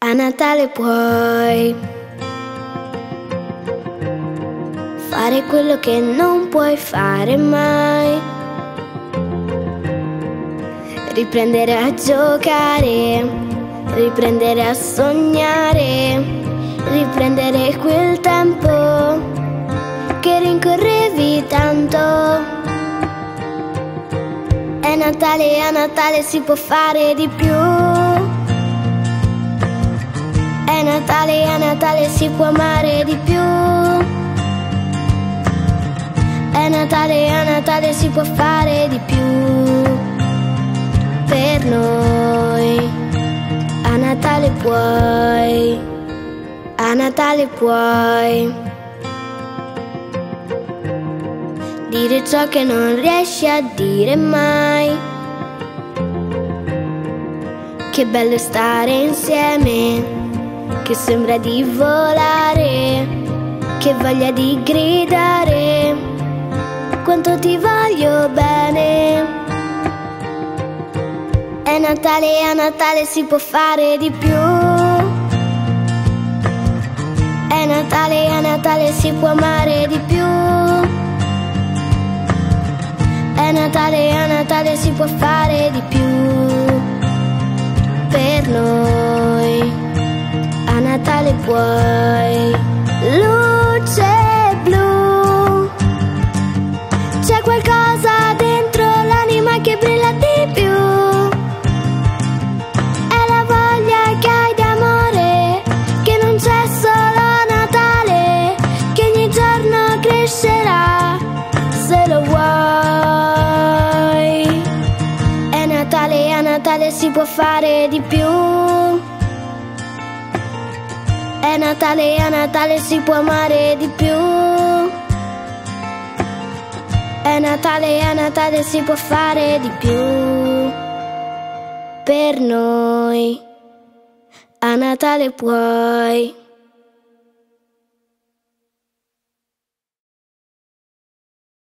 A Natale puoi fare quello che non puoi fare mai. Riprendere a giocare, riprendere a sognare, riprendere quel tempo che rincorrevi tanto. È Natale, a Natale si può fare di più. Natale, a Natale si può amare di più. È Natale, a Natale si può fare di più. Per noi, a Natale puoi, a Natale puoi. Dire ciò che non riesci a dire mai. Che bello stare insieme che sembra di volare, che voglia di gridare, quanto ti voglio bene. È Natale, a Natale si può fare di più. È Natale, a Natale si può amare di più. È Natale, a Natale si può fare di più. Per noi. Natale puoi. Luce blu, c'è qualcosa dentro l'anima che brilla di più. È la voglia che hai d'amore, che non c'è solo Natale, che ogni giorno crescerà se lo vuoi. È Natale, a Natale si può fare di più. È Natale, a Natale si può amare di più. È Natale, a Natale si può fare di più. Per noi, a Natale puoi.